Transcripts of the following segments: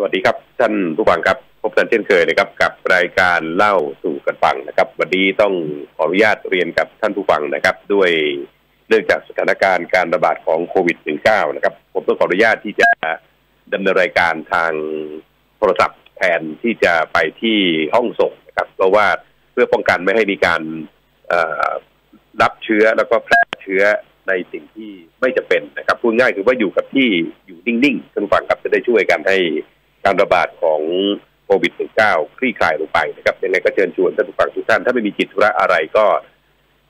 สวัสดีครับ ท่านผู้ฟังครับ พบกันเช่นเคยนะครับกับรายการเล่าสู่กันฟังนะครับ วันนี้ต้องขออนุญาตเรียนกับท่านผู้ฟังนะครับ ด้วยเนื่องจากสถานการณ์การระบาดของโควิด -19 นะครับ ผมต้องขออนุญาตที่จะดำเนินรายการทางโทรศัพท์แทนที่จะไปที่ห้องส่งนะครับ เพราะว่าเพื่อป้องกันไม่ให้มีการรับเชื้อแล้วก็แพร่เชื้อในสิ่งที่ไม่จะเป็นนะครับพูดง่ายคือว่าอยู่กับที่อยู่นิ่งๆท่านผู้ฟังครับจะได้ช่วยกันให้ การระบาดของโควิด -19 คลี่คลายลงไปนะครับยังไงก็เชิญชวนท่านผู้ฟังทุกท่าน ถ้าไม่มีจิตธุระอะไรก็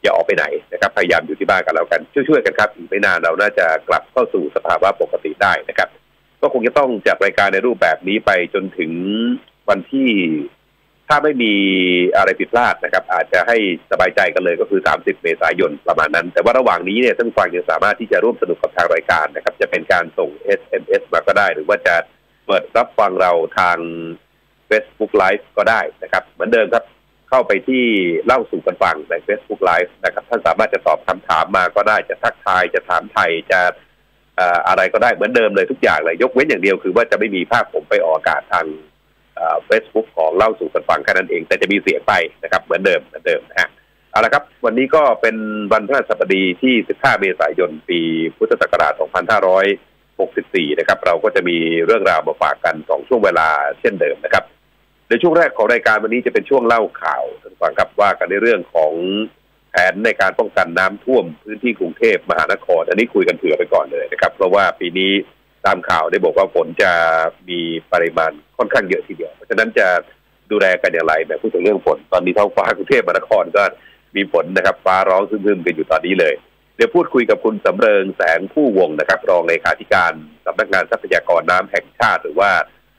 อย่าออกไปไหนนะครับ พยายามอยู่ที่บ้านกันแล้วกันช่วยๆกันครับอีกไม่นานเราน่าจะกลับเข้าสู่สภาวะปกติได้นะครับ ก็คงจะต้องจัดรายการในรูปแบบนี้ไปจนถึงวันที่ถ้าไม่มีอะไรผิดพลาดนะครับ อาจจะให้สบายใจกันเลยก็คือ 30 เมษายนประมาณนั้น แต่ว่าระหว่างนี้เนี่ยท่านฟังยังสามารถที่จะร่วมสนุกกับทางรายการนะครับ จะเป็นการส่ง SMS มาก็ได้ หรือว่าจะ เปิดรับฟังเราทาง Facebook Live ก็ได้นะครับ เหมือนเดิมครับ เข้าไปที่เล่าสู่กันฟังใน Facebook Live นะครับ ท่านสามารถจะตอบคำถามมาก็ได้จะทักทายจะถามไทยจะอะไรก็ได้เหมือนเดิมเลยทุกอย่างเลย ยกเว้นอย่างเดียวคือว่าจะไม่มีภาพผมไปออกอากาศทางเฟซบุ๊กของเล่าสู่กันฟังแค่นั้นเอง แต่จะมีเสียงไปนะครับ เหมือนเดิมเหมือนเดิมนะฮะเอาละครับ วันนี้ก็เป็นวันพฤหัสบดีที่ 15 เมษายน ปีพุทธศักราช 64 นะครับ เราก็จะมีเรื่องราวมาฝากกันสองช่วงเวลาเช่นเดิมนะครับ ในช่วงแรกของรายการวันนี้จะเป็นช่วงเล่าข่าวท่านฟังครับว่ากันในเรื่องของแผนในการป้องกันน้ำท่วมพื้นที่กรุงเทพมหานคร อันนี้คุยกันเผื่อไปก่อนเลยนะครับ เพราะว่าปีนี้ตามข่าวได้บอกว่าฝนจะมีปริมาณค่อนข้างเยอะทีเดียว เพราะฉะนั้นจะดูแลกันอย่างไรแบบพูดถึงเรื่องฝนตอนนี้ท้องฟ้ากรุงเทพมหานครก็มีฝนนะครับฟ้าร้องซึมๆกันอยู่ตอนนี้เลย เดี๋ยวพูดคุยกับคุณสำเริงแสงผู้วงนะครับ รองเลขาธิการสำนักงานทรัพยากรน้ำแห่งชาติหรือว่า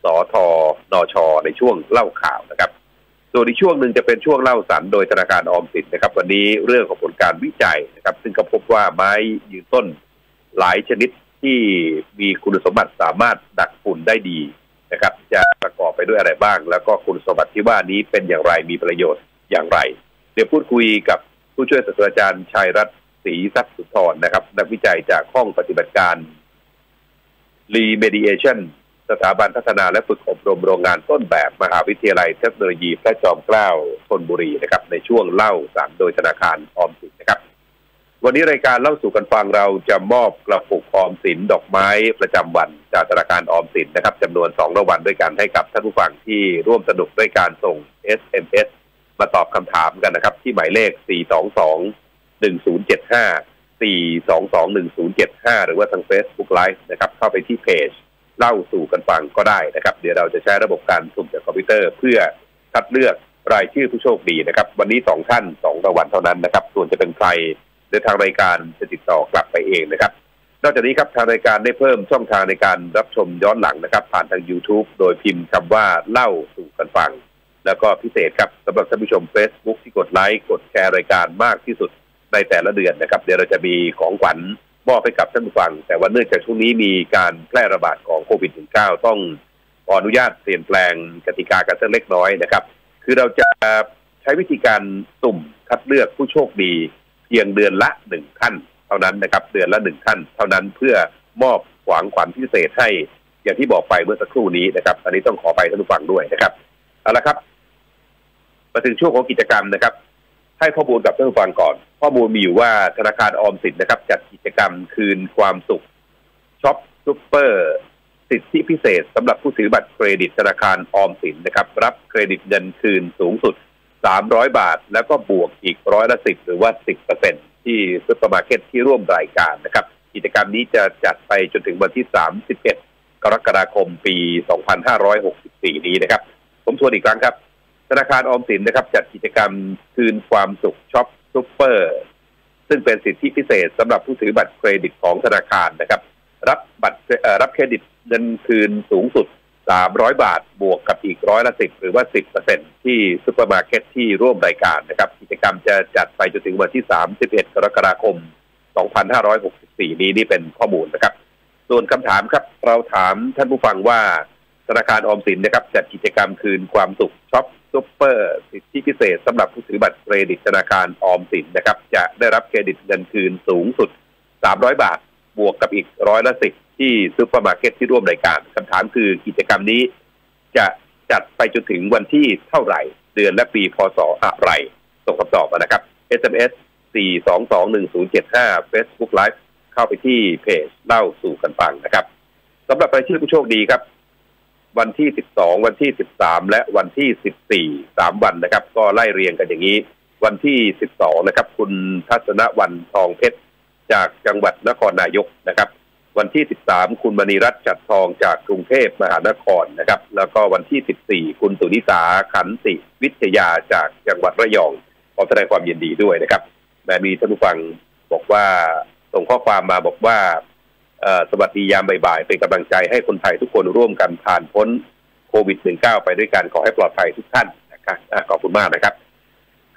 สอทอนชในช่วงเล่าข่าวนะครับ ส่วนอีกช่วงหนึ่งจะเป็นช่วงเล่าสันโดยธนาคารออมสินนะครับ วันนี้เรื่องของผลการวิจัยนะครับ ซึ่งก็พบว่าไม้ยืนต้นหลายชนิดที่มีคุณสมบัติสามารถดักฝุ่นได้ดีนะครับ จะประกอบไปด้วยอะไรบ้าง แล้วก็คุณสมบัติที่ว่านี้เป็นอย่างไรมีประโยชน์อย่างไร เดี๋ยวพูดคุยกับผู้ช่วยศาสตราจารย์ชัยรัตน์ ศรีทรัพย์สุธรนะครับ นักวิจัยจากห้องปฏิบัติการ Remediation สถาบันพัฒนาและฝึกอบรมโรงงานต้นแบบมหาวิทยาลัยเทคโนโลยีพระจอมเกล้าธนบุรีนะครับ ในช่วงเล่าสารโดยธนาคารออมสินนะครับ วันนี้รายการเล่าสู่กันฟังเราจะมอบกระปุกออมสินดอกไม้ประจำวันจากธนาคารออมสินนะครับจำนวนสองรางวัลด้วยกันให้กับท่านผู้ฟังที่ร่วมสนุกด้วยการส่ง SMS มาตอบคำถามกันนะครับ ที่หมายเลข 422 1075 422 1075หรือว่าทาง Facebook Live นะครับ เข้าไปที่เพจ เล่าสู่กันฟังก็ได้นะครับ เดี๋ยวเราจะใช้ระบบการสุ่มจากคอมพิวเตอร์ เพื่อคัดเลือกรายชื่อผู้โชคดีนะครับ วันนี้สองท่านสองรางวัลเท่านั้นนะครับ ส่วนจะเป็นใครโดยทางรายการจะติดต่อกลับไปเองนะครับ นอกจากนี้ครับทางรายการได้เพิ่มช่องทางในการรับชมย้อนหลังนะครับ ผ่านทาง YouTube โดยพิมพ์คำว่าเล่าสู่กันฟัง แล้วก็พิเศษครับสำหรับท่านผู้ชม Facebook ที่กดไลค์กดแชร์รายการมากที่สุด ในแต่ละเดือนนะครับ เดี๋ยวเราจะมีของขวัญมอบให้กับท่านผู้ฟัง แต่ว่าเนื่องจากช่วงนี้มีการแพร่ระบาดของโควิด -19 ต้องขออนุญาตเปลี่ยนแปลงกติกากันสักเล็กน้อยนะครับ คือเราจะใช้วิธีการสุ่มคัดเลือกผู้โชคดี เพียงเดือนละหนึ่งท่าน เท่านั้นนะครับ เดือนละหนึ่งท่าน เท่านั้นเพื่อมอบขวางขวัญพิเศษให้อย่างที่บอกไปเมื่อสักครู่นี้นะครับ อันนี้ต้องขอไปท่านผู้ฟังด้วยนะครับเอาละครับ มาถึงช่วงของกิจกรรมนะครับ ให้ข้อมูลกับท่านผู้ฟังก่อน ข้อมูลมีอยู่ว่าธนาคารออมสินนะครับ จัดกิจกรรมคืนความสุขช็อปซูเปอร์สิทธิพิเศษสำหรับผู้ถือบัตรเครดิตธนาคารออมสินนะครับ รับเครดิตเงินคืนสูงสุดสามร้อยบาท แล้วก็บวกอีกร้อยละสิบหรือว่าสิบเปอร์เซ็นที่ซุปเปอร์มาร์เก็ตที่ร่วมรายการนะครับ กิจกรรมนี้จะจัดไปจนถึงวันที่สามสิบเอ็ดกรกฎาคมปีสองพันห้าร้อยหกสิบสี่นี้นะครับ ผมทวนอีกครั้งครับ ธนาคารออมสินนะครับ จัดกิจกรรมคืนความสุขช็อปซุปเปอร์ ซึ่งเป็นสิทธิพิเศษสำหรับผู้ถือบัตรเครดิตของธนาคารนะครับ รับบัตรรับเครดิตเงินคืนสูงสุด 300 บาทบวกกับอีกร้อยละสิบหรือว่า 10เปอร์เซ็นที่ซูเปอร์มาร์เก็ตที่ร่วมรายการนะครับ กิจกรรมจะจัดไปจนถึงวันที่ 31 กรกฎาคม 2564 นี้นี่เป็นข้อมูลนะครับ ส่วนคำถามครับ เราถามท่านผู้ฟังว่าธนาคารออมสินนะครับจัดกิจกรรมคืนความสุขช็อป ซูเปอร์สิทธิพิเศษสำหรับผู้ถือบัตรเครดิตธนาคารออมสินนะครับ จะได้รับเครดิตเงินคืนสูงสุด 300 บาท บวกกับอีกร้อยละสิบที่ซูเปอร์มาร์เก็ตที่ร่วมรายการคำถามคือกิจกรรมนี้ จะจัดไปจนถึงวันที่เท่าไหร่ เดือนและปีพศอะไรส่งคำตอบมานะครับ SMS 4221075 Facebook Live เข้าไปที่เพจเล่าสู่กันฟังนะครับสำหรับรายชื่อผู้โชคดีครับ วันที่ 12 วันที่ 13 และวันที่ 14 3 วันนะครับ ก็ไล่เรียงกันอย่างนี้ วันที่ 12 นะครับ คุณทัศนวันทองเพชร จากจังหวัดนครนายกนะครับ วันที่ 13 คุณมณีรัตน์จัดทองจากกรุงเทพมหานครนะครับ แล้วก็วันที่ 14 คุณสุนิสาขันติวิทยาจากจังหวัดระยองขอแสดงความยินดีด้วยนะครับแม่มีท่านผู้ฟังบอกว่าส่งข้อความมาบอกว่า สวัสดียามบ่ายๆ เป็นกำลังใจให้คนไทยทุกคนร่วมกันผ่านพ้นโควิด -19 ไปด้วยกันขอให้ปลอดภัยทุกท่านนะครับขอบคุณมากนะครับ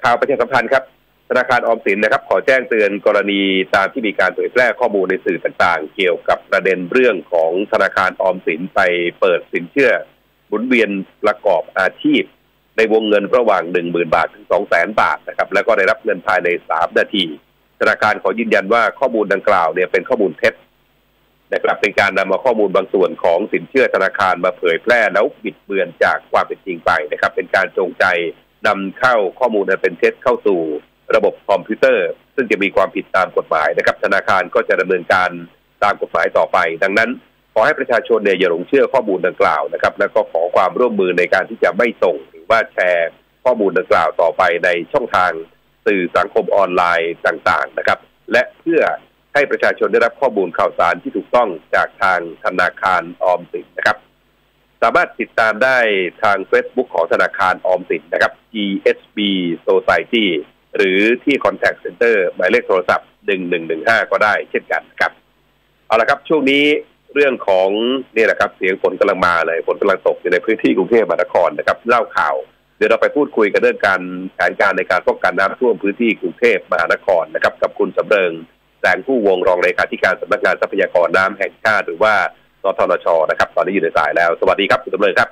ข่าวประชาสัมพันธ์ครับ ธนาคารออมสินนะครับ ขอแจ้งเตือนกรณีตามที่มีการเผยแพร่ข้อมูลในสื่อต่างๆ เกี่ยวกับประเด็นเรื่องของธนาคารออมสินไปเปิดสินเชื่อหมุนเวียนประกอบอาชีพ ในวงเงินระหว่าง1 0,000บาทถึง2 0 0 0 0 0บาทนะครับ แล้วก็ได้รับเงินภายใน3นาที ธนาคารขอยืนยันว่าข้อมูลดังกล่าวเนี่ยเป็นข้อมูลเท็จ นะครับเป็นการนำมาข้อมูลบางส่วนของสินเชื่อธนาคารมาเผยแพร่แล้วบิดเบือนจากความเป็นจริงไปนะครับ เป็นการจงใจนำเข้าข้อมูลอันเป็นเท็จเข้าสู่ระบบคอมพิวเตอร์ ซึ่งจะมีความผิดตามกฎหมายนะครับ ธนาคารก็จะดำเนินการตามกฎหมายต่อไป ดังนั้น ขอให้ประชาชนเนี่ยอย่าหลงเชื่อข้อมูลดังกล่าวนะครับ แล้วก็ขอความร่วมมือในการที่จะไม่ส่งหรือว่าแชร์ข้อมูลดังกล่าวต่อไปในช่องทางสื่อสังคมออนไลน์ต่าง ๆ นะครับ และเพื่อ ให้ประชาชนได้รับข้อมูลข่าวสารที่ถูกต้องจากทางธนาคารออมสินนะครับ สามารถติดตามได้ทาง Facebook ของธนาคารออมสินนะครับ GSB Society หรือที่ Contact Center หมายเลขโทรศัพท์ 1115 ก็ได้เช่นกันครับ เอาละครับ ช่วงนี้เรื่องของนี่แหละครับ เสียงฝนกำลังมาเลยฝนกำลังตกอยู่ในพื้นที่กรุงเทพมหานครนะครับเล่าข่าวเดี๋ยวเราไปพูดคุยกันเรื่องการแผนการในการป้องกันน้ำท่วมพื้นที่กรุงเทพมหานครนะครับ กับคุณสำเริง แสงผู้วงรองเลขาธิการสำนักงานทรัพยากรน้ำแห่งชาติหรือว่าสทนชนะครับ ตอนนี้อยู่ในสายแล้ว สวัสดีครับคุณสำเริงครับ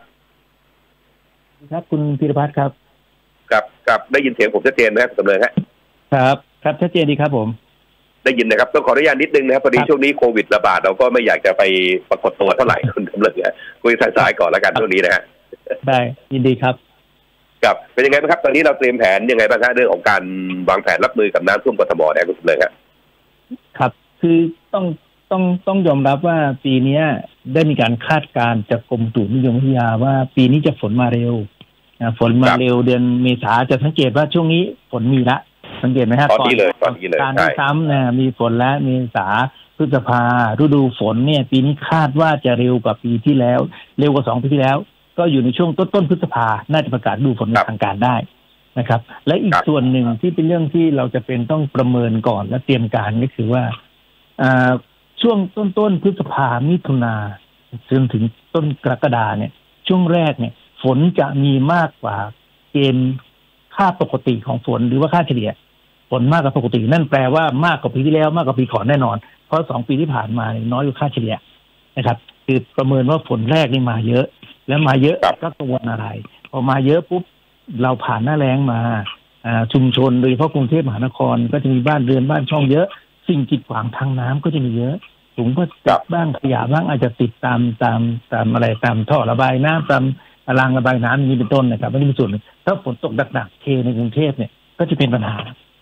ครับคุณพิรพัฒน์ครับครับครับได้ยินเสียงผมชัดเจนไหมครับสำเริงฮะครับ ครับชัดเจนดีครับผมได้ยินนะครับต้องขออนุญาตนิดนึงนะครับพอดีช่วงนี้โควิดระบาดเราก็ไม่อยากจะไปปรากฏตัวเท่าไหร่คุณสำเริงคุยสายๆก่อนแล้วกันช่วงนี้นะฮะได้ยินดีครับครับเป็นยังไงบ้างครับ ตอนนี้เราเตรียมแผนยังไงบ้างฮะเรื่องของการวางแผนรับมือกับน้ำท่วมกทมเนี่ยคุณสำเริงครับ ครับ คือต้องต้องต้องยอมรับว่าปีเนี้ยได้มีการคาดการณ์จากกรมอุตุนิยมวิทยาว่าปีนี้จะฝนมาเร็วนะฝนมาเร็วเดือนเมษาจะสังเกตว่าช่วงนี้ฝนมีละ สังเกตไหมครับตอนนี้เลยตอนนี้เลยการใช่ซ้ำนะมีฝนแล้วเมษาพฤษภาฤดูฝนเนี่ย ปีนี้คาดว่าจะเร็วกว่าปีที่แล้ว เร็วกว่าสองปีที่แล้ว ก็อยู่ในช่วงต้นต้นพฤษภาน่าจะประกาศฤดูฝนเป็นทางการได้ นะครับ และอีกส่วนหนึ่งที่เป็นเรื่องที่เราจะเป็นต้องประเมินก่อนและเตรียมการก็คือว่าอ่าช่วงต้นต้นพฤษภามิถุนาจนถึงต้นกรกฎาเนี่ย ช่วงแรกเนี่ย ฝนจะมีมากกว่าเกณฑ์ค่าปกติของฝนหรือว่าค่าเฉลี่ยฝนมากกว่าปกติ นั่นแปลว่ามากกว่าปีที่แล้วมากกว่าปีก่อนแน่นอน เพราะสองปีที่ผ่านมาเนี่ยน้อยกว่าค่าเฉลี่ยนะครับ คือประเมินว่าฝนแรกนี่มาเยอะ แล้วมาเยอะครับก็กังวลอะไร พอมาเยอะปุ๊บ เราผ่านหน้าแล้งมาอ่าชุมชนโดยเฉพาะกรุงเทพมหานครก็จะมีบ้านเรือนบ้านช่องเยอะ สิ่งกีดขวางทางน้ำก็จะมีเยอะถุงพลาสติกบ้างขยะบ้างอาจจะติดตามตามตามอะไรตามท่อระบายน้ำตามรางระบายน้ำอย่างนี้เป็นต้นนะครับไม่ได้มีส่วนหนึ่งถ้าฝนตกหนักๆเทในกรุงเทพเนี่ยก็จะเป็นปัญหา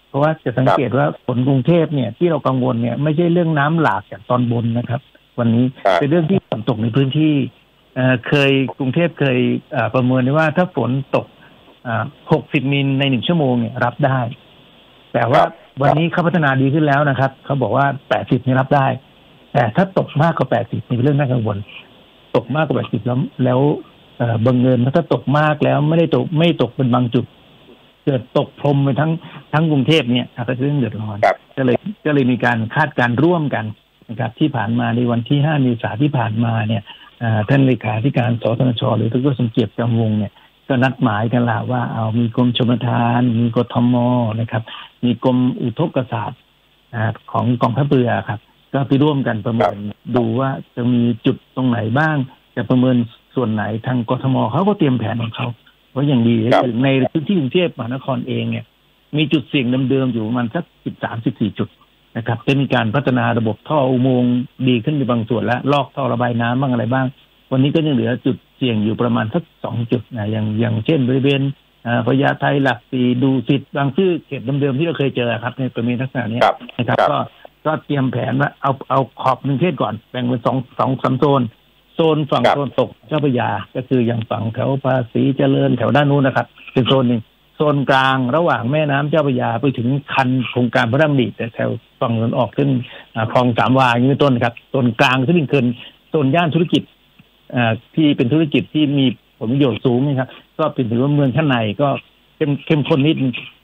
เพราะว่าจะสังเกตว่าฝนกรุงเทพเนี่ยที่เรากังวลเนี่ยไม่ใช่เรื่องน้ำหลากจากตอนบนนะครับ วันนี้ครับเป็นเรื่องที่ฝนตกในพื้นที่เอ่อเคยกรุงเทพเคยเอ่อประเมินไว้ว่าถ้าฝนตก หกสิบมิลในหนึ่งชั่วโมงเนี่ยรับได้ แต่ว่าครับวันนี้เขาพัฒนาดีขึ้นแล้วนะครับ เขาบอกว่าแปดสิบนี่รับได้ แต่ถ้าตกมากกว่าแปดสิบนี่เป็นเรื่องน่ากังวล ตกมากกว่าแปดสิบแล้ว แล้วเอ่อบังเอิญถ้าตกมากแล้วไม่ได้ตกไม่ตกเป็นบางจุด เกิดตกพรมไปทั้งทั้งกรุงเทพเนี่ยอาจจะเรื่องเดือดร้อนครับก็เลยก็เลยมีการคาดการณ์ร่วมกันนะครับ ที่ผ่านมาในวันที่5เมษาที่ผ่านมาเนี่ยอ่าท่านเลขาธิการสทนชหรือดรสมเกียรติจำวงเนี่ย ก็นัดหมายกันละว่าเอามีกรมชมทาน มีกทมนะครับ มีกรมอุทกศาสตร์อ่าของกองทัพเรือครับ ก็ไปร่วมกันประเมินดูว่าจะมีจุดตรงไหนบ้าง จะประเมินส่วนไหนทางกทมเขาก็เตรียมแผนของเขาเพราะอย่างดีครับในพื้นที่กรุงเทพมหานครเองเนี่ย มีจุดเสี่ยงเดิมๆอยู่ประมันสักสิบสามสิบสี่จุดนะครับได้มีการพัฒนาระบบท่ออุโมงค์ดีขึ้นในบางส่วนแล้วลอกท่อระบายน้ำบ้างอะไรบ้าง วันนี้ก็ยังเหลือจุดเสี่ยงอยู่ประมาณสักสองจุดนะอย่างอย่างเช่นบริเวณพญาไทหลักสีดูสิทธิ์บางชื่อเขตเดิมๆที่เราเคยเจอครับในประเมินทักษณะนี้นะครับก็ก็เตรียมแผนว่าเอาเอาขอบหนึ่งเขตก่อนแบ่งเป็นสองสองสามโซนโซนฝั่งโซนตกเจ้าพระยา ก็คืออย่างฝั่งแถวภาษีเจริญแถวด้านนู้นนะครับเป็นโซนหนึ่งโซนกลางระหว่างแม่น้ำเจ้าพระยาไปถึงคันโครงการพระรามดีแต่แถวฝั่งตะวันออกขึ้นคลองสามวาอย่างนี้ต้นครับโซนกลางที่เป็นเกินโซนย่านธุรกิจ ที่เป็นธุรกิจที่มีผลประโยชน์สูงนะครับก็เป็นถือว่าเมืองข้างในก็เข้มเข้มข้นนิด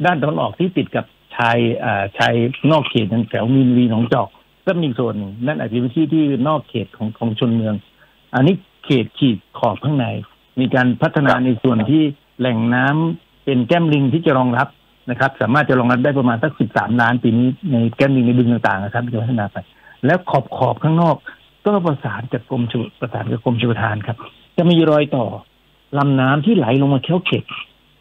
ด้านตะวันออกที่ติดกับชายชายนอกเขตแถวมีนรีหนองจอก ก็มีส่วนนั่นอาจจะเป็นที่ที่นอกเขตของของชนเมือง อันนี้เขตขีดขอบข้างใน มีการพัฒนาในส่วนที่แหล่งน้ำเป็นแก้มลิงที่จะรองรับนะครับ สามารถจะรองรับได้ประมาณสักสิบสามล้านปีนี้ในแก้มลิงในบึงต่างๆนะครับที่พัฒนาไป แล้วขอบขอบข้างนอก ก็ประสานจากกรมชลประสานกับกรมชลประทานครับ จะมีรอยต่อลำน้ำที่ไหลลงมาเข้าเขต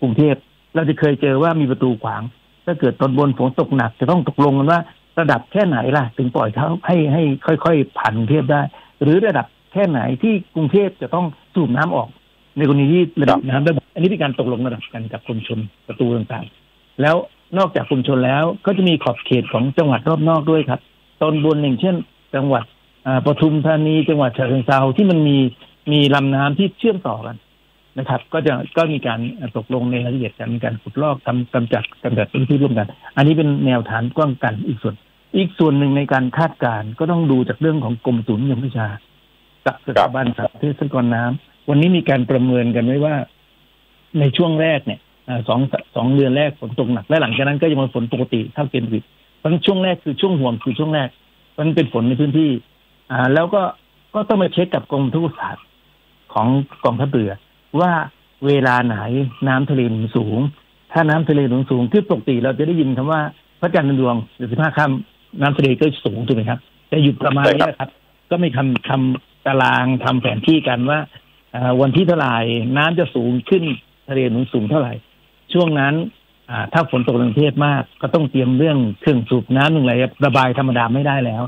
กรุงเทพเราจะเคยเจอว่ามีประตูขวาง ถ้าเกิดตอนบนฝนตกหนัก จะต้องตกลงกันว่า ระดับแค่ไหนล่ะ ถึงปล่อยเขาให้ให้ค่อยๆผ่านกรุงเทพได้ หรือระดับแค่ไหนที่กรุงเทพจะต้องสูบน้ำออก ในกรณีที่ระดับน้ำได้อันนี้เป็นการตกลงระดับกันกับกรมชนประตูต่างๆ แล้วนอกจากกรมชนแล้วก็จะมีขอบเขตของจังหวัดรอบนอกด้วยครับ ตอนบนอย่างเช่น จังหวัด ปทุมธานีจังหวัดฉะเชิงเทราที่มันมีมีลำน้ำที่เชื่อมต่อกันนะครับ ก็จะก็มีการตกลงในรายละเอียดกันมีการขุดลอกทำกำจัดกำจัดพื้นที่ร่วมกัน อันนี้เป็นแนวฐานกว้างกันอีกส่วน อีกส่วนหนึ่งในการคาดการณ์ก็ต้องดูจากเรื่องของกรมศุลยมวิชากับสถาบันสาธิตสกรน้ำวันนี้มีการประเมินกันไว้ว่า ในช่วงแรกเนี่ยสองสองเดือนแรกฝนตกหนักและหลังจากนั้นก็จะมาฝนปกติเท่าเกณฑ์วิดเพราะช่วงแรกคือช่วงห่วงคือช่วงแรกมันเป็นฝนในพื้นที่ อ่าแล้วก็ก็ต้องมาเช็คกับกรมทุกศาสตร์ของกองทัพเรือว่าเวลาไหนน้ำทะเลหนุนสูง ถ้าน้ำทะเลหนุนสูงที่ปกติเราจะได้ยินคำว่าพระจันทร์ดวงหรือสิบห้าค่ำน้ำทะเลก็สูงถูกไหมครับจะหยุดประมาณนี้ครับ ก็ไม่ทำทำตารางทำแผนที่กันว่าวันที่เท่าไหร่น้ำจะสูงขึ้นทะเลหนุนสูงเท่าไหร่ ช่วงนั้นถ้าฝนตกในประเทศมาก ก็ต้องเตรียมเรื่องเครื่องสูบน้ำหนึ่งอะไรระบายธรรมดาไม่ได้แล้ว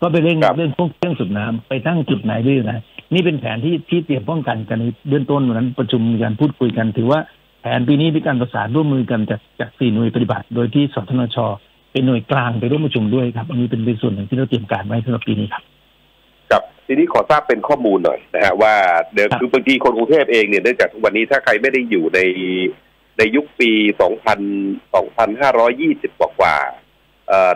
ก็ไปเร่งเรื่องพวกเครื่องสูบน้ำไปตั้งจุดไหนด้วยนะนี่เป็นแผนที่ที่เตรียมป้องกันกันเดือนต้นวันนั้นประชุมมีการพูดคุยกัน ถือว่าแผนปีนี้มีการประสานร่วมมือกันจากจากสี่หน่วยปฏิบัติ โดยที่สทนชเป็นหน่วยกลางไปร่วมประชุมด้วยครับ อันนี้เป็นเป็นส่วนหนึ่งที่เราเตรียมการไว้สำหรับปีนี้ครับครับทีนี้ขอทราบเป็นข้อมูลหน่อยนะฮะว่าเดี๋ยวคือบางทีคนกรุงเทพเองเนี่ยเนื่องจากวันนี้ถ้าใครไม่ได้อยู่ในในยุคปีสองพันสองพันห้าร้อยี่สิบกว่าเอ่อ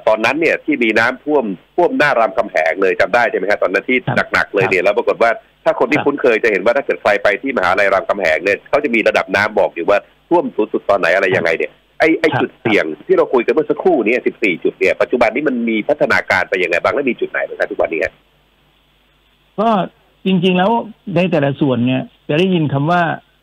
ตอนนั้นเนี่ยที่มีน้ำท่วมท่วมหน้ารามคำแหงเลยจำได้ใช่ไหมครับตอนนั้นที่หนักๆเลยเนี่ยแล้วปรากฏว่าถ้าคนที่คุ้นเคยจะเห็นว่าถ้าเกิดไฟไปที่มหาลัยรามคำแหงเนี่ยเขาจะมีระดับน้ำบอกอยู่ว่าท่วมสูงสุดตอนไหนอะไรยังไงเนี่ยไอ้ไอ้จุดเสี่ยงที่เราคุยกันเมื่อสักครู่นี้สิบสี่จุดเนี่ยปัจจุบันนี้มันมีพัฒนาการไปยังไงบ้างและมีจุดไหนบ้างครับทุกวันนี้ก็จริงๆแล้วในแต่ละส่วนเนี่ย จะได้ยินคำว่า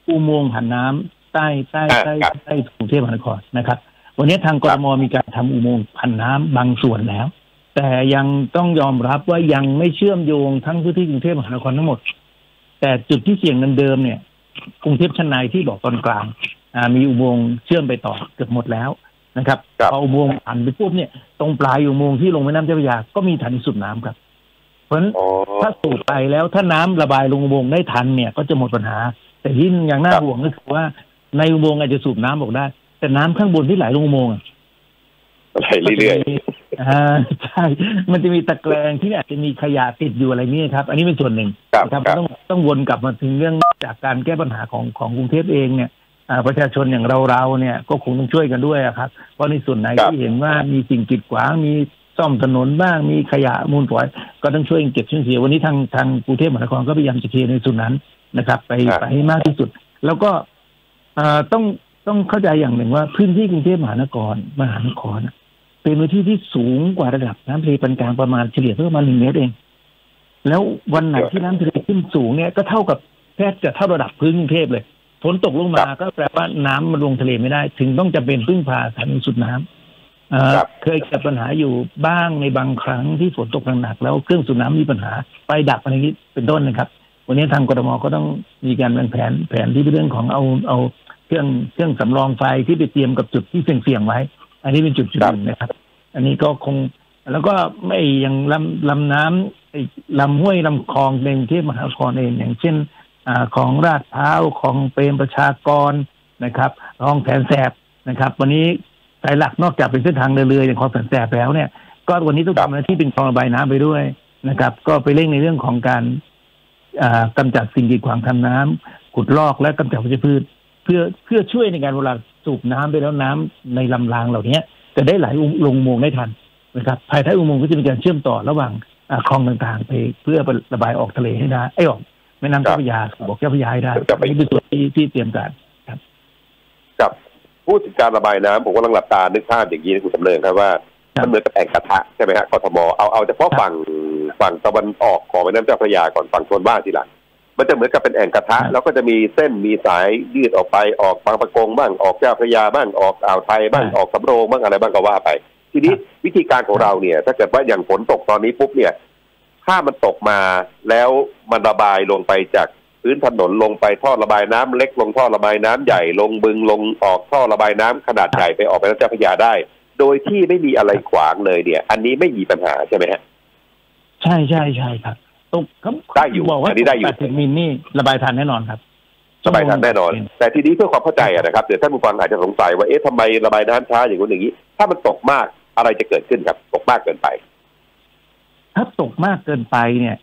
อุโมงค์ผ่านน้ำใต้ใต้ใต้ใต้กรุงเทพมหานครนะครับ วันนี้ทางกรมมีการทำอุโมงค์พันน้ำบางส่วนแล้ว แต่ยังต้องยอมรับว่ายังไม่เชื่อมโยงทั้งพื้นที่กรุงเทพมหานครทั้งหมด แต่จุดที่เสี่ยงเดิมเนี่ยกรุงเทพชั้นในที่บอกตอนกลางมีอุโมงค์เชื่อมไปต่อเกือบหมดแล้วนะครับพออุโมงค์ผ่านไปปุ๊บเนี่ยตรงปลายอุโมงค์ที่ลงแม่น้ำเจ้าพระยาก็มีถังสูบน้ำครับ เพราะฉะนั้นถ้าสูบไปแล้วถ้าน้ำระบายลงอุโมงค์ได้ทันเนี่ยก็จะหมดปัญหา แต่ที่อย่างน่าห่วงก็คือว่าในอุโมงค์อาจจะสูบน้ำออกได้ แต่น้ำข้างบนที่ไหลลงอุโมงค์ไหลเรื่อยๆอ่าใช่ มันจะมีตะแกรงที่อาจจะมีขยะติดอยู่อะไรนี่ครับ อันนี้เป็นส่วนหนึ่งครับต้องต้องวนกลับมาถึงเรื่องจากการแก้ปัญหาของของกรุงเทพเองเนี่ยประชาชนอย่างเราเราเนี่ยก็คงต้องช่วยกันด้วยครับเพราะในส่วนไหนที่เห็นว่ามีสิ่งกีดขวางมีซ่อมถนนบ้างมีขยะมูลฝอยก็ต้องช่วยเก็บช่วยเสียวันนี้ทางทางกรุงเทพมหานครก็พยายามจะเคลียร์ในส่วนนั้นนะครับ ไปไปให้มากที่สุด แล้วก็ต้อง ต้องเข้าใจอย่างหนึ่งว่าพื้นที่กรุงเทพมหานครมหานครเป็นพื้นที่ที่สูงกว่าระดับน้ำทะเลปานกลางประมาณเฉลี่ยเพิ่มมาหนึ่งเมตรเอง แล้ววันไหนที่น้ำทะเลขึ้นสูงเนี่ยก็เท่ากับแทบจะเท่าระดับพื้นกรุงเทพเลยฝนตกลงมาก็แปลว่าน้ำมันลงทะเลไม่ได้ ถึงต้องจะเป็นพึ่งพาสถานีสุดน้ำเคยเกิดปัญหาอยู่บ้างในบางครั้งที่ฝนตกหนักๆแล้วเครื่องสูบน้ำมีปัญหาไฟดับอะไรนี้เป็นต้นนะครับ วันนี้ทางกรมก็ต้องมีการวางแผนแผนที่เป็นเรื่องของเอาเอา เครื่องเครื่องสำรองไฟที่ไปเตรียมกับจุดที่เสี่ยงๆไว้ อันนี้เป็นจุดจุดหนึ่งนะครับ อันนี้ก็คงแล้วก็ไม่อย่างลำลำน้ำไอ้ลำห้วยลำคลองในกรุงเทพมหานครเองอย่างเช่นอาของราดพร้าวของเปรมประชากรนะครับคลองแสนแสบนะครับ วันนี้สายหลักนอกจากเป็นเส้นทางเดินเรืออย่างคลองแสนแสบแล้วเนี่ย ก็วันนี้ต้องครับทำหน้าที่เป็นคลองระบายน้ำไปด้วยนะครับ ก็ไปเร่งในเรื่องของการอ่ากำจัดสิ่งกีดขวางทางน้ำขุดลอกและกำจัดวัชพืช เพื่อเพื่อช่วยในการเวลาสูบน้ำไปแล้วน้ำในลำรางเหล่านี้จะได้ไหลลงอุโมงค์ได้ทันนะครับภายใต้อุโมงค์ก็จะมีการเชื่อมต่อระหว่างอ่าคลองต่างๆ ไปเพื่อระบายออกทะเลให้ได้ไอ้ยออกแม่น้ำครับเจ้าพระยาบอกเจ้าพระยาให้ได้จะไปนี่เป็นส่วนที่ที่เตรียมการกับพูดถึงการระบายน้ำผมกำลังหลับตานึกภาพอย่างนี้นะคุณสำเริงครับว่าครับมันเหมือนกับแอ่งกระทะใช่ไหมฮะกทมเอาเอาเฉพาะครับฝั่งฝั่งตะวันออกของแม่น้ำเจ้าพระยาก่อนฝั่งโซนบ้านทีหลัง มันจะเหมือนกับเป็นแอ่งกระทะครับแล้วก็จะมีเส้นมีสายยืดออกไปออกบางประกงบ้างออกเจ้าพระยาบ้างออกอ่าวไทยบ้างครับออกสำโรงบ้างอะไรบ้างก็ว่าไป ทีนี้ครับวิธีการของเราเนี่ย ถ้าเกิดว่าอย่างฝนตกตอนนี้ปุ๊บเนี่ย ถ้ามันตกมาแล้วมันระบายลงไปจากพื้นถนนลงไปท่อระบายน้ำเล็กลงท่อระบายน้ำใหญ่ลงบึงลงออกท่อระบายน้ำขนาดใหญ่ไปออกไปน้ำเจ้าพระยาได้ โดยที่ไม่มีอะไรขวางเลยเนี่ย อันนี้ไม่มีปัญหาใช่ไหมฮะใช่ใช่ใช่ครับ ตกเขาได้อยู่บอกว่าอันนี้ได้อยู่แปดสิบมิลนี่ระบายทันแน่นอนครับสบายทันแน่นอน แต่ทีนี้เพื่อความเข้าใจอะนะครับเดี๋ยวท่านผู้ฟังอาจจะสงสัยว่าเอ๊ะทำไมระบายน้ำช้าอย่างนู้นอย่างนี้ ถ้ามันตกมากอะไรจะเกิดขึ้นครับตกมากเกินไป ถ้าตกมากเกินไปเนี่ย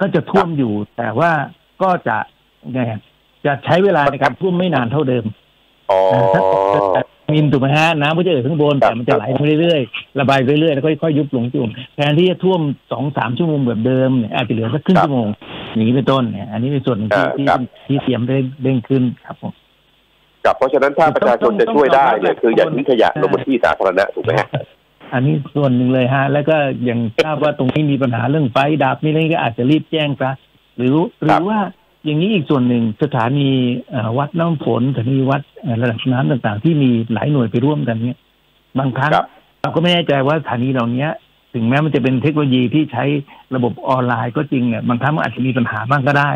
ก็จะท่วมอยู่ แต่ว่าก็จะไงอะจะใช้เวลาในการท่วมไม่นานเท่าเดิมอ๋อถ้าตกเกิน แปดมิลถูกไหมฮะน้ำก็จะเอ่อข้างบนครับแต่มันจะไหลไปเรื่อยๆระบายไปเรื่อยแล้วค่อยๆยุบลงจุ่มแทนที่จะท่วมสองสามชั่วโมงแบบเดิมเนี่ยอาจจะเหลือสักครึ่งชั่วโมงอย่างนี้เป็นต้นเนี่ยอันนี้เป็นส่วนหนึ่งที่ที่ที่เตรียมได้เร่งขึ้นครับผมกับเพราะฉะนั้นถ้าประชาชนจะช่วยได้เนี่ยคืออย่าทิ้งขยะลงบนที่สาธารณะถูกไหมฮะอันนี้ส่วนหนึ่งเลยฮะ แล้วก็อย่างทราบว่าตรงนี้มีปัญหาเรื่องไฟดับนี่อะไรก็อาจจะรีบแจ้งซะหรือหรือว่า อย่างนี้อีกส่วนหนึ่งสถานีเอ่อวัดน้ำฝนสถานีวัดเอ่อระดับน้ำต่างๆ ที่มีหลายหน่วยไปร่วมกันเนี่ยบางครั้งครับเราก็ไม่แน่ใจว่าสถานีเหล่านี้ถึงแม้มันจะเป็นเทคโนโลยีที่ใช้ระบบออนไลน์ก็จริงเนี่ยบางครั้งมันอาจจะมีปัญหาบ้างก็ได้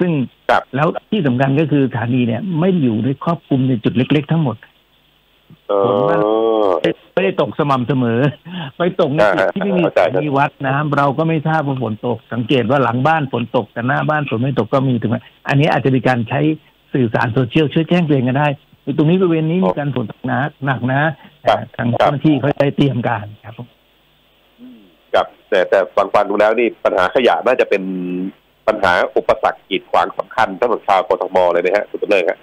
ซึ่งครับแล้วที่สำคัญก็คือสถานีเนี่ย ไม่ได้อยู่ในครอบคลุมในจุดเล็ก ๆ ทั้งหมดเออไม่ได้ตกสม่ำเสมอ ไปตกในจุดที่ไม่มีเข้าใจสถานีวัดน้ำเราก็ไม่ทราบว่าฝนตก สังเกตว่าหลังบ้านฝนตกแต่หน้าบ้านฝนไม่ตกก็มีถูกไหมอันนี้อาจจะมีการใช้สื่อสารโซเชียลช่วยแจ้งเตือนกันได้ตรงนี้บริเวณนี้มีการฝนตกหนักหนักนะครับทางครับเจ้าหน้าที่เขาได้เตรียมการครับผมกับแต่แต่ฟังฟังดูแล้วนี่ปัญหาขยะน่าจะเป็นปัญหาอุปสรรคกีดขวางสำคัญสำหรับชาวกทมเลยนะฮะคุณต้นเลยฮะ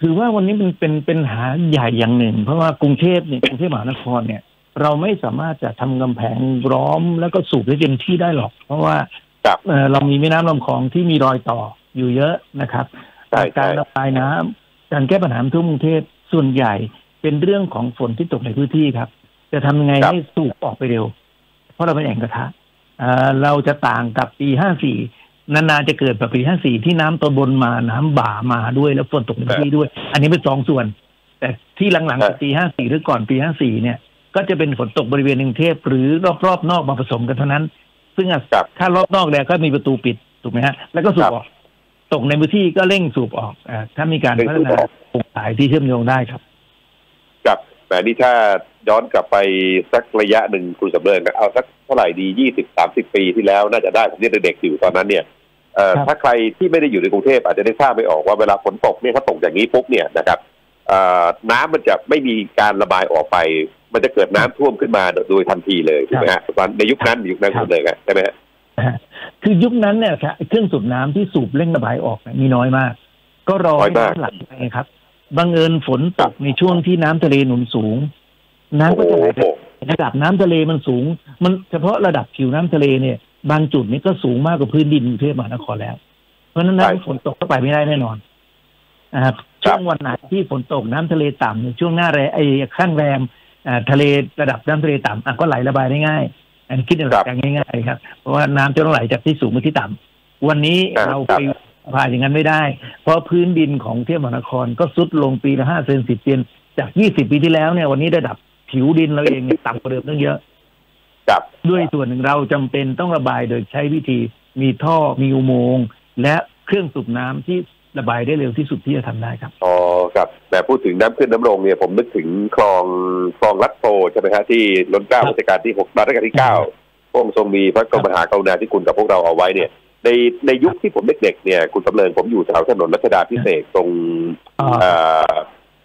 คือว่าวันนี้มันเป็นเป็นปัญหาใหญ่อย่างหนึ่ง เพราะว่ากรุงเทพเนี่ยกรุงเทพมหานครเนี่ย เราไม่สามารถจะทำกำแพงล้อมแล้วก็สูบได้เต็มที่ได้หรอก เพราะว่าครับเอ่อเรามีแม่น้ำลำคลองที่มีรอยต่ออยู่เยอะนะครับใช่ใช่การระบายน้ำการแก้ปัญหาน้ำท่วมกรุงเทพส่วนใหญ่เป็นเรื่องของฝนที่ตกในพื้นที่ครับ จะทำยังไงครับให้สูบออกไปเร็ว เพราะเราเป็นแอ่งกระทะเอ่อเราจะต่างกับปีห้าสี่นานๆจะเกิดแบบปีห้าสี่ที่น้ำตอนบนมาน้ำบ่ามาด้วยแล้วฝนตกในพื้นที่ด้วย อันนี้เป็นสองส่วน แต่ที่หลังๆจากปีห้าสี่หรือก่อนปีห้าสี่เนี่ย ก็จะเป็นฝนตกบริเวณกรุงเทพหรือรอบๆนอกมาผสมกันเท่านั้น ซึ่งอะครับถ้ารอบนอกเนี่ยก็มีประตูปิดถูกไหมฮะ แล้วก็สูครับบออกตกในพื้นที่ก็เร่งสูบออกอ่าถ้ามีการเร่งพัสูฒบนาออกโครงข่ายที่เชื่อมโยงได้ครับกับแต่นี่ถ้าย้อนกลับไปสักระยะหนึ่งคุณสำเริงเอาสักเท่าไหร่ดียี่สิบสามสิบปีที่แล้วน่าจะได้ผมยังเด็กๆอยู่ตอนนั้นเนี่ยเอ่อครับถ้าใครที่ไม่ได้อยู่ในกรุงเทพอาจจะได้ทราบไม่ออกว่าเวลาฝนตกเนี่ยถ้าตกอย่างนี้ปุ๊บเนี่ยนะครับเอ่อน้ำมันจะไม่มีการระบายออกไป มันจะเกิดน้ำท่วมขึ้นมาโดยทันทีเลยถูกไหมฮะตอนในยุคนั้นยุคนั้นคุณเลยใช่ไหมฮะนะฮะคือยุคนั้นเนี่ยครับเครื่องสูบน้ำที่สูบเร่งระบายออกเนี่ยมีน้อยมาก ก็รอให้น้ำหลังไปครับบังเอิญฝนตกในช่วงที่น้ำทะเลหนุนสูง น้ำก็จะไหลไประดับน้ำทะเลมันสูง มันเฉพาะระดับผิวน้ำทะเลเนี่ย บางจุดนี่ก็สูงมากกว่าพื้นดินกรุงเทพมหานครแล้ว เพราะฉะนั้นใช่น้ำฝนตกก็ไปไม่ได้แน่นอนนะครับช่วงวันไหนที่ฝนตกน้ำทะเลต่ำในช่วงหน้าแรงไอ้ข้างแรมอ่า ทะเลระดับน้ำทะเลต่ำอะก็ไหลระบายได้ง่าย อันนคิดในหลักการง่ายๆครับ เพราะว่าน้ำจะต้องไหลจากที่สูงไปที่ต่ำวันนี้อ่าเราครัไปบผ่านอย่างนั้นไม่ได้ เพราะพื้นดินของเทพมหานครก็ซุดลงปีละห้าเซนสิบเซนจากยี่สิบปีที่แล้วเนี่ยวันนี้ระดับผิวดินเราเองเนี่ยต่ำกว่าเดิมตั้งเยอะกับด้วยส่วนหนึ่งเราจำเป็นต้องระบายโดยใช้วิธีมีท่อมีอุโมงค์และเครื่องสูบน้ำที่ ระบายได้เร็วที่สุดที่จะทำได้ครับอ๋อครับแต่พูดถึงน้ำขึ้นน้ำลงเนี่ยผมนึกถึงคลองคลองลัดโพใช่ไหมฮะที่ล้นเกล้าครับรัชกาลที่หกรัชกาลที่เก้าพระองค์ทรงมีพระกรมหากรุณาธิคุณกับพวกเราเอาไว้เนี่ย ในในยุคที่ผมเด็กๆเนี่ยคุณสำเริงผมอยู่แถวถนนรัชดาพิเศษกตรงอ่าเอ่อ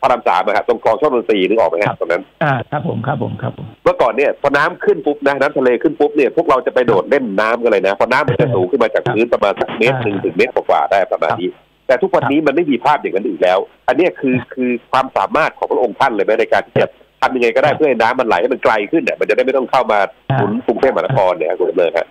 พระรามสามนะครับตรงคลองช่องนนทรีย์นึกออกไหมคครัรับบตรงนั้น อ่าครับผมครับผมครับผมเมื่อก่อนเนี่ยพอน้ำขึ้นปุ๊บนะน้ำทะเลขึ้นปุ๊บเนี่ยพวกเราจะไปโดดเล่นน้ำกันเลยนะเพราะน้ำมันจะสูงขึ้นมาจากพื้นประมาณสักเมตรหนึ่งถึงเมตรกว่าๆได้ประมาณนี้ แต่ทุกวันนี้มันไม่มีภาพอย่างนั้นอีกแล้ว อันเนี้ยคือคือความสามารถของพระองค์ท่านเลยไหมในการที่จะทำยังไงก็ได้เพื่อให้น้ำมันไหลให้มันไกลขึ้นเนี่ยมันจะได้ไม่ต้องเข้ามาหนุนกรุงเทพมหานครเนี่ยครับคุณดำเนินครับ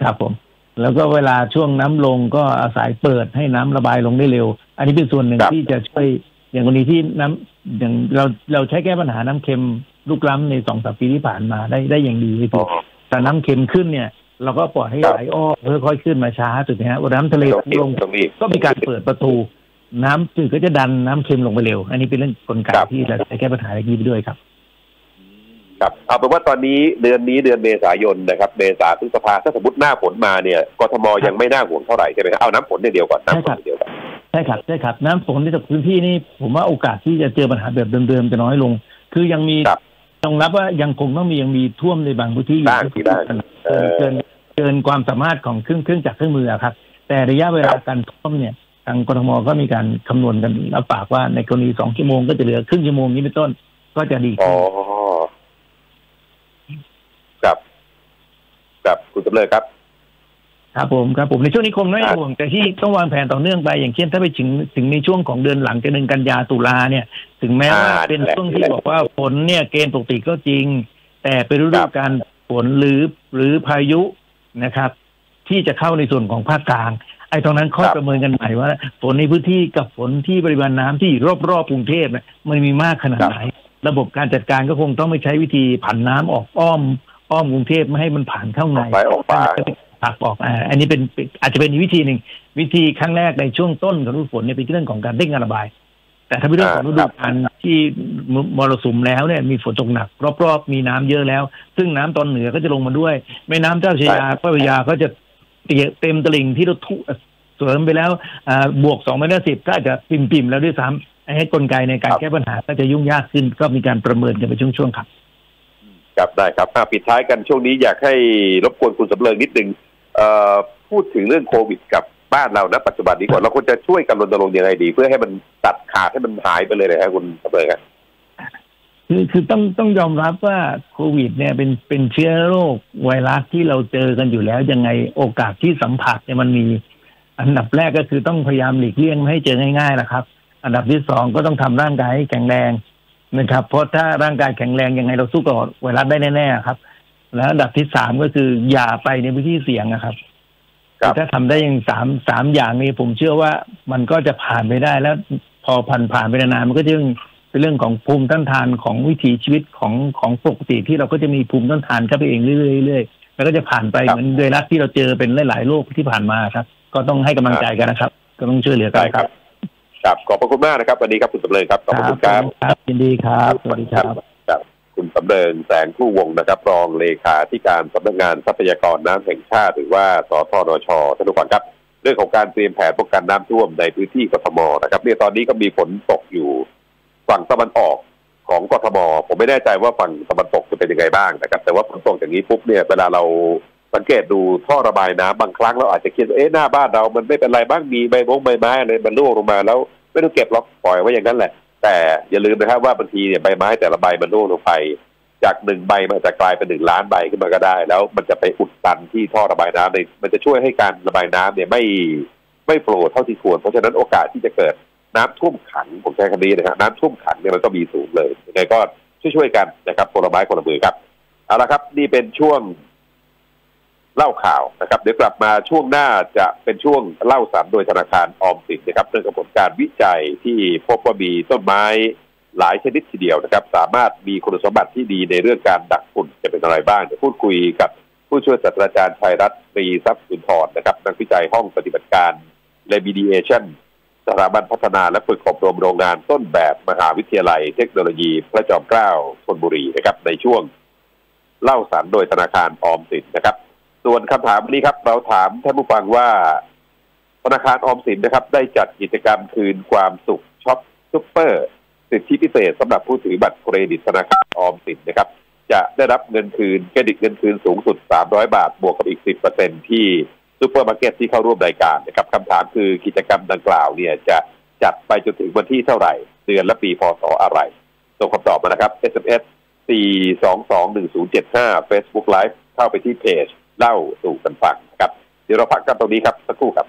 ครับผม แล้วก็เวลาช่วงน้ำลงก็อาศัยเปิดให้น้ำระบายลงได้เร็ว อันนี้เป็นส่วนหนึ่งครับที่จะช่วยอย่างกรณีที่น้ำอย่างเราเราใช้แก้ปัญหาน้ำเค็มลุกล้ำในสองสามปีที่ผ่านมาได้ได้อย่างดีเลยทีแต่น้ำเค็มขึ้นเนี่ย เราก็ปล่อยให้ครับไหลอ้อมค่อยๆขึ้นมาช้าถูกไหมฮะวันน้ำทะเลตรงนี้ลงตรงนี้ก็มีการเปิดประตู น้ำจืดก็จะดันน้ำเค็มลงไปเร็ว อันนี้เป็นเรื่องกลไกครับที่เราใช้แก้ปัญหาอย่างนี้ไปด้วยครับ ครับเอาเป็นว่าตอนนี้เดือนนี้เดือนเมษายนนะครับ เมษาพฤษภาถ้าสมมติหน้าฝนมาเนี่ยกทมยังไม่น่าห่วงเท่าไหร่ใช่ไหมครับเอาน้ำฝนอย่างเดียวก่อนน้ำฝนอย่างเดียวก่อนใช่ครับใช่ครับ น้ำฝนในจากพื้นที่นี่ผมว่าโอกาสที่จะเจอปัญหาแบบเดิมๆจะน้อยลง คือยังมีครับ ต้องรับว่ายังคงต้องมียังมีท่วมในบางพื้นที่อยู่บ้างที่บ้างเอเกินอเกินเกินความสามารถของเครื่องเครื่องจักรเครื่องมืออะครับ แต่ระยะเวลาครับการท่วมเนี่ย ทางกทมก็มีการคำนวณกันรับปากว่าในกรณีสองชั่วโมงก็จะเหลือครึ่งชั่วโมงนี้เป็นต้นก็จะดีอ๋ขึ้อนครับ ครับคุณสำเริจครับ ครับผมครับผมในช่วงนี้คงไม่ครับห่วงแต่ที่ต้องวางแผนต่อเนื่องไป อย่างเช่นถ้าไปถึงถึงในช่วงของเดือนหลังจากเดือนกันยาตุลาเนี่ย ถึงแม้ว่าอ่าเป็นนั่นแหละช่วงที่บอกว่าฝนเนี่ยเกณฑ์ปกติก็จริง แต่เป็นฤคดูรับการฝนหรือหรือพายุนะครับ ที่จะเข้าในส่วนของภาคกลาง ไอ้ตรงนั้นค่อยครับประเมินกันใหม่ว่า ฝนในพื้นที่กับฝนที่ปริมาณน้ำที่รอบรอบๆกรุงเทพเนี่ยมันมีมากขนาดไหน ระบบการจัดการก็คงต้องไปใช้วิธีผันน้ำออกอ้อม อ้อมกรุงเทพไม่ให้มันผ่านเข้าในไปออกไป ผักออกอ่าอันนี้เป็นเป็นอาจจะเป็นอีกวิธีหนึ่งวิธีครั้งแรกในช่วงต้นของฤดูฝนเนี่ยเป็นเรื่องของการเร่งการระบาย แต่ถ้าเป็นเรื่องของฤอ่าดูครับกาลที่มมรสุมแล้วเนี่ยมีฝนตกหนัก รอบๆมีน้ำเยอะแล้ว ซึ่งน้ำตอนเหนือก็จะลงมาด้วยแม่น้ำเจ้าชายาพระพยาก็จะเตียเต็มตลิ่งที่เราทุเสริมไปแล้วอ่าบวกสองเมตรสิบก็อาจจะปิ่มๆแล้วด้วยซ้ำให้กลไกในการแก้ปัญหาก็จะยุ่งยากขึ้นก็มีการประเมินกันไปช่วงๆครับครับได้ครับอะปิดท้ายกันช่วงนี้อยากให้รบกวนคุณสำเริงนิดนึงเอ่อ พูดถึงเรื่องโควิดกับบ้านเรานะปัจจุบันนี้ก่อนเราควรจะช่วยกันรณรงค์ยังไงดี เพื่อให้มันตัดขาดให้มันหายไปเลยนะครับคุณเริงครับคือคือต้องต้องยอมรับว่าโควิด เนี่ยเป็นเป็นเชื้อโรคไวรัสที่เราเจอกันอยู่แล้วยังไงโอกาสที่สัมผัสเนี่ยมันมี อันดับแรกก็คือต้องพยายามหลีกเลี่ยงไม่ให้เจอง่ายๆนะครับ อันดับที่สองก็ต้องทำร่างกายให้แข็งแรงนะครับ เพราะถ้าร่างกายแข็งแรงยังไงเราสู้กับไวรัสได้แน่ๆครับ แล้วอันดับที่สามก็คืออย่าไปในพื้นที่เสี่ยงนะครับครับถ้าทำได้อย่างสามสามอย่างนี้ผมเชื่อว่ามันก็จะผ่านไปได้แล้วพอผ่านผ่านไปนานๆมันก็จะเป็นเรื่องของภูมิต้านทานของวิถีชีวิตของของปกติที่เราก็จะมีภูมิต้านทานเข้าไปเองเรื่อยๆเรื่อยๆแล้วก็จะผ่านไปครับเหมือนไวรัสที่เราเจอเป็นหลายๆโรคที่ผ่านมาครับ ก็ต้องให้กำลังใจกันนะครับ ก็ต้องช่วยเหลือกันได้ครับครับขอบพระคุณมากนะครับวันนี้ครับคุณสำเริงครับขอบพระคุณครับครับยินดีครับสวัสดีครับ คุณสำเริงแสงผู้วงนะครับ รองเลขาธิการสำนักงานทรัพยากรน้ำแห่งชาติ หรือว่าสทนชท่านผู้ฟังครับ เรื่องของการเตรียมแผนป้องกันน้ำท่วมในพื้นที่กทมนะครับเนี่ยตอนนี้ก็มีฝนตกอยู่ฝั่งตะวันออกของกทมผมไม่แน่ใจว่าฝั่งตะวันตกจะเป็นยังไงบ้างนะครับ แต่ว่าฝนตกอย่างนี้ปุ๊บเนี่ยเวลาเราสังเกตดูท่อระบายน้ำบางครั้งเราอาจจะคิดว่าเอ๊ะหน้าบ้านเรา มันไม่เป็นไรบ้างมีใบมงใบไม้อะไรมันร่วงลงมาแล้วไม่ต้องเก็บหรอกปล่อยไว้อย่างนั้นแหละ แต่อย่าลืมนะครับว่าบางทีเนี่ยใบไม้แต่ละใบมันร่วงลงไป จากหนึ่งใบมันอาจะกลายเป็นหนึ่งล้านใบขึ้นมาก็ได้ แล้วมันจะไปอุดตันที่ท่อระบายน้ำในมันจะช่วยให้การระบายน้ำเนี่ยไม่ไม่โปรเท่าที่ควรเพราะฉะนั้นโอกาสที่จะเกิดน้ำท่วมขังผมใช้คำนี้นะฮะน้ำท่วมขังเนี่ยมันก็มีสูงเลยยังไงก็ช่วยๆกันนะครับคนละไม้คนละมือครับเอาละครับ นี่เป็นช่วง เล่าข่าวนะครับ เดี๋ยวกลับมาช่วงหน้าจะเป็นช่วงเล่าสารโดยธนาคารออมสินนะครับเรื่องของผลการวิจัยที่พบว่ามีต้นไม้หลายชนิดทีเดียวนะครับ สามารถมีคุณสมบัติที่ดีในเรื่องการดักฝุ่นจะเป็นอะไรบ้างเดี๋ยวพูดคุยกับผู้ช่วยศาสตราจารย์ชัยรัตน์ตรีทรัพย์สุนทรนะครับนักวิจัยห้องปฏิบัติการ Remediation สถาบันพัฒนาและฝึกอบรมโรงงานต้นแบบมหาวิทยาลัยเทคโนโลยีพระจอมเกล้าธนบุรีนะครับในช่วง เล่าสารโดยธนาคารออมสินนะครับ ส่วนคำถามวันนี้ครับ เราถามท่านผู้ฟังว่าธนาคารออมสินนะครับ ได้จัดกิจกรรมคืนความสุขช็อปซุปเปอร์สิทธิพิเศษสำหรับผู้ถือบัตรเครดิตธนาคารออมสินนะครับ จะได้รับเงินคืนเครดิตเงินคืนสูงสุด 300 บาท บวกกับอีก 10%ที่ซูเปอร์มาร์เก็ตที่เข้าร่วมรายการนะครับคำถามคือกิจกรรมดังกล่าวเนี่ยจะจัดไปจนถึงวันที่เท่าไหร่ เดือนและปีพศอะไรส่งคำตอบมานะครับ SMS 4221075 Facebook Live เข้าไปที่เพจ เล่าสู่กันฟังครับเดี๋ยวเราพักกันตรงนี้ครับสักครู่ครับ